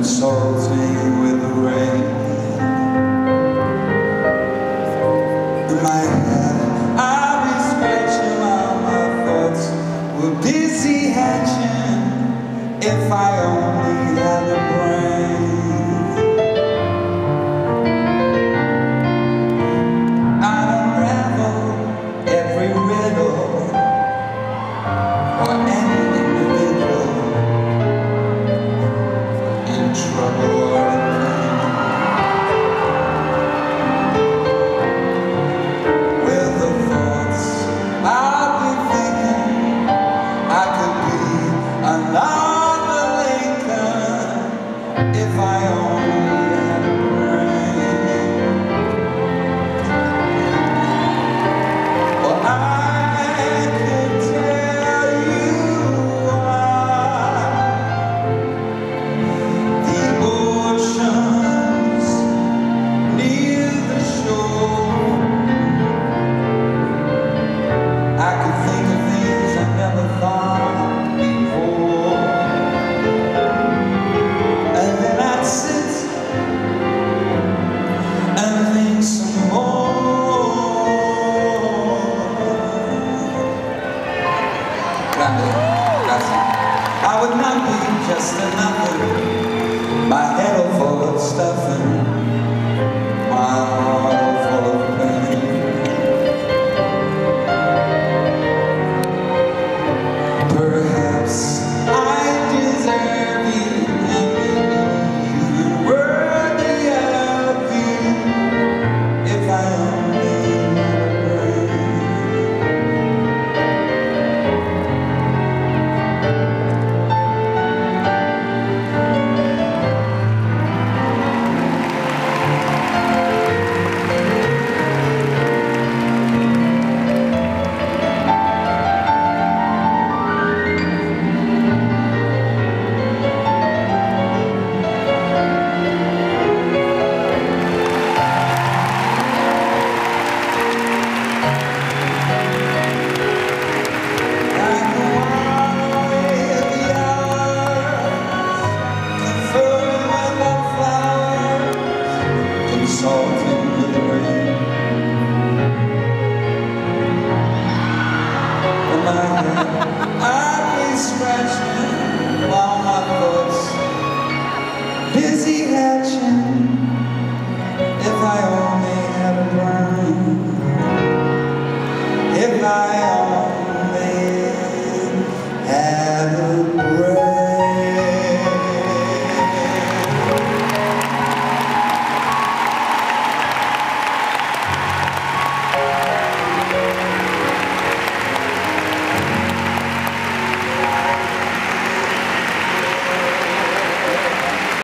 consoles me with the rain. In my head, I'll be scratching my thoughts. We're busy hatching if I only had a brain. 나요 just another exalted.